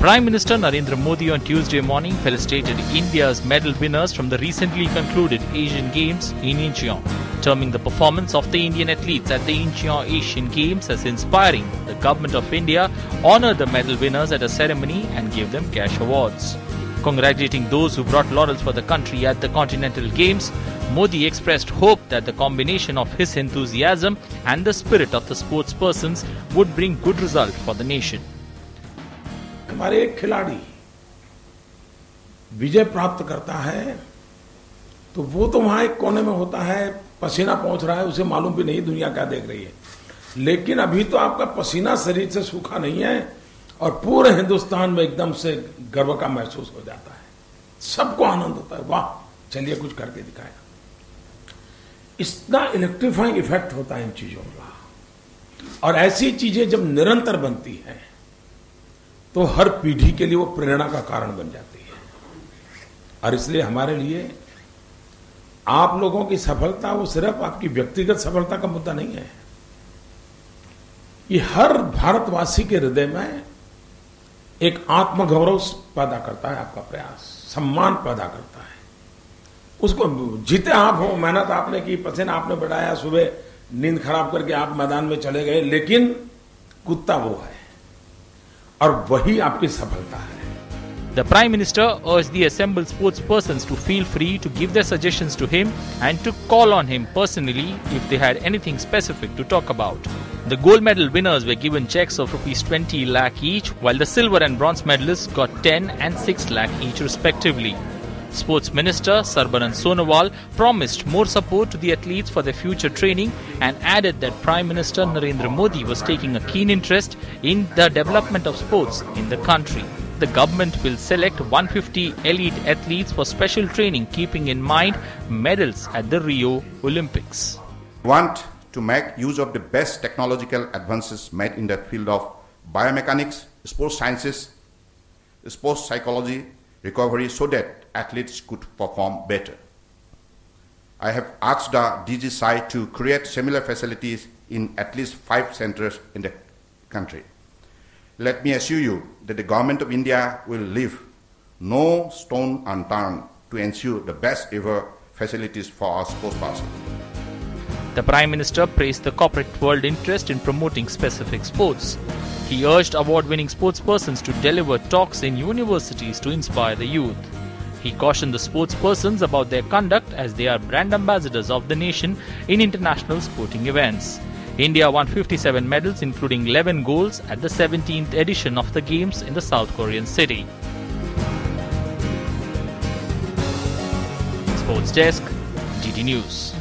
Prime Minister Narendra Modi on Tuesday morning felicitated India's medal winners from the recently concluded Asian Games in Incheon, terming the performance of the Indian athletes at the Incheon Asian Games as inspiring. The government of India honored the medal winners at a ceremony and gave them cash awards. Congratulating those who brought laurels for the country at the Continental Games, Modi expressed hope that the combination of his enthusiasm and the spirit of the sportspersons would bring good result for the nation. हमारे एक खिलाड़ी विजय प्राप्त करता है तो वो तो वहाँ एक कोने में होता है, पसीना पहुँच रहा है, उसे मालूम भी नहीं, दुनिया क्या देख रही है। लेकिन अभी तो आपका पसीना शरीर से सूखा नहीं है, और पूरे हिंदुस्तान में एकदम से गर्व का महसूस हो जाता है। सबको आनंद होता है, वाह, चलिए कुछ करके दिखाया इतना इलेक्ट्रीफाइंग इफ़ेक्ट होता है इन चीज़ों का। और ऐसी चीज़ें जब निरंतर बनती हैं तो हर पीढ़ी के लिए वो प्रेरणा का कारण बन जाती है। और इसलिए हमारे लिए आप लोगों की सफलता, वो सिर्फ़ आपकी व्यक्तिगत सफलता का मुद्दा नहीं है। ये हर भारतवासी के हृदय में एक आत्मगौरव पैदा करता है, आपका प्रयास, सम्मान पैदा करता है। उसको जीते आप हो, मेहनत आपने की, पसीना आपने बढ़ाया, सुबह नींद खराब करके आप मैदान में चले गए, लेकिन कुत्ता वो है। और वही आपकी सफलता है The Prime Minister urged the assembled sportspersons to feel free to give their suggestions to him and to call on him personally if they had anything specific to talk about. The gold medal winners were given checks of rupees 20 lakh each, while the silver and bronze medalists got 10 and 6 lakh each respectively. Sports Minister Sarbananda Sonowal promised more support to the athletes for their future training and added that Prime Minister Narendra Modi was taking a keen interest in the development of sports in the country. The government will select 150 elite athletes for special training, keeping in mind medals at the Rio Olympics. want to make use of the best technological advances made in the field of biomechanics, sports sciences, sports psychology, recovery so that athletes could perform better. I have asked the DG SAI to create similar facilities in at least five centers in the country. Let me assure you that the government of India will leave no stone unturned to ensure the best ever facilities for our sports persons. The Prime Minister praised the corporate world interest in promoting specific sports. He urged award winning sportspersons to deliver talks in universities to inspire the youth. He cautioned the sportspersons about their conduct as they are brand ambassadors of the nation in international sporting events. India won 57 medals, including 11 golds, at the 17th edition of the Games in the South Korean city. Sports Desk, GT News.